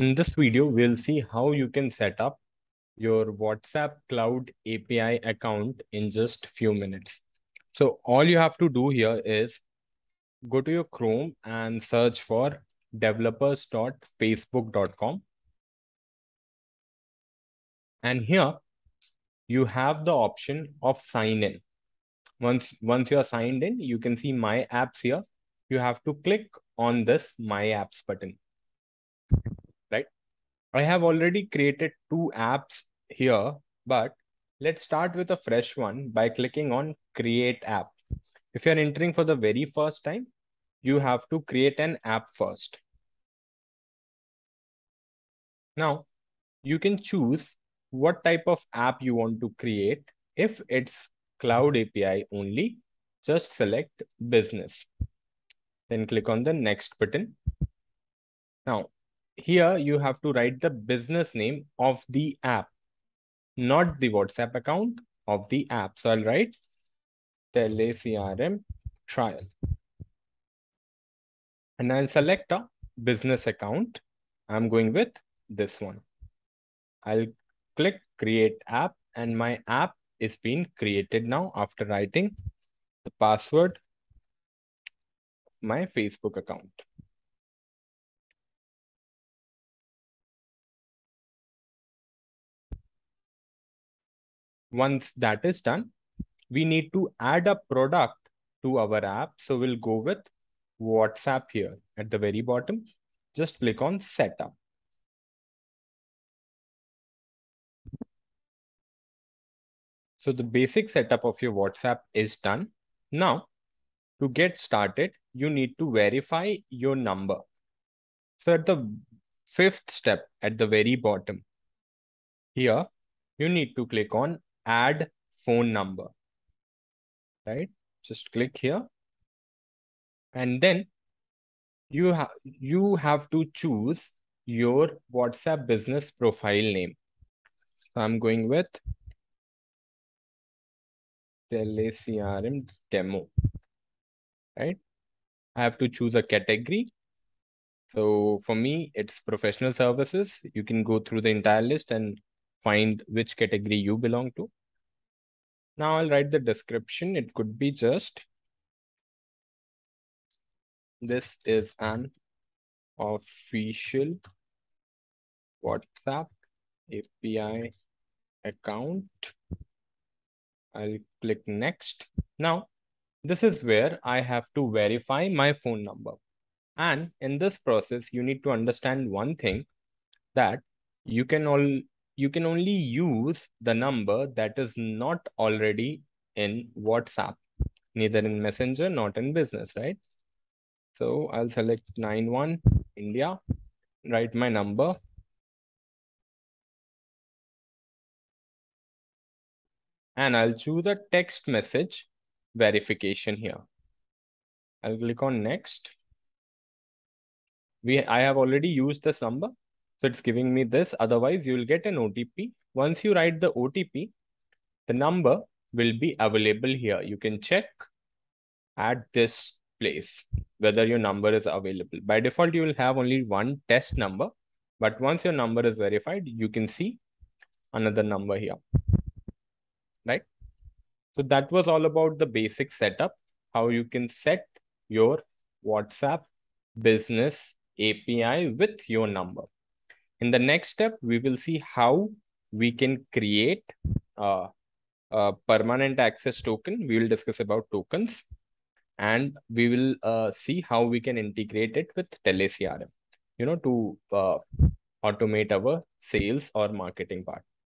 In this video, we'll see how you can set up your WhatsApp Cloud API account in just few minutes. So all you have to do here is go to your Chrome and search for developers.facebook.com. And here you have the option of sign in. Once, once you're signed in, you can see my apps here. You have to click on this my apps button. I have already created two apps here, but let's start with a fresh one by clicking on create app. If you're entering for the very first time, you have to create an app first. Now, you can choose what type of app you want to create. If it's cloud API only, just select business. Then click on the next button. Now, here you have to write the business name of the app, not the WhatsApp account of the app. So I'll write TeleCRM trial. And I'll select a business account. I'm going with this one. I'll click create app and my app is being created now after writing the password my Facebook account. Once that is done, we need to add a product to our app. So we'll go with WhatsApp here at the very bottom. Just click on setup. So the basic setup of your WhatsApp is done. Now, to get started, you need to verify your number. So at the fifth step at the very bottom, here, you need to click on add phone number, right? Just click here. And then you have you have to choose your WhatsApp business profile name. So I'm going with TeleCRM demo, right? I have to choose a category. So for me, it's professional services. You can go through the entire list and find which category you belong to. Now I'll write the description. It could be just this is an official WhatsApp API account. I'll click next. Now, this is where I have to verify my phone number. And in this process, you need to understand one thing that you can all you can only use the number that is not already in WhatsApp, neither in Messenger, not in business, right? So I'll select 91 India, write my number. And I'll choose a text message verification here. I'll click on next. We I have already used this number. So it's giving me this. Otherwise, you will get an OTP. Once you write the OTP, the number will be available here. You can check at this place whether your number is available. By default, you will have only one test number. But once your number is verified, you can see another number here. Right? So that was all about the basic setup, how you can set your WhatsApp business API with your number. In the next step, we will see how we can create a, a permanent access token. We will discuss about tokens and we will uh, see how we can integrate it with TeleCRM, you know, to uh, automate our sales or marketing part.